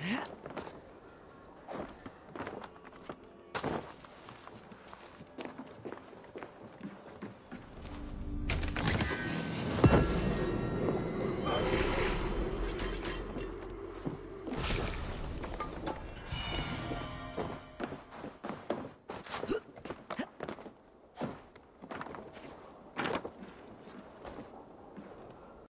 え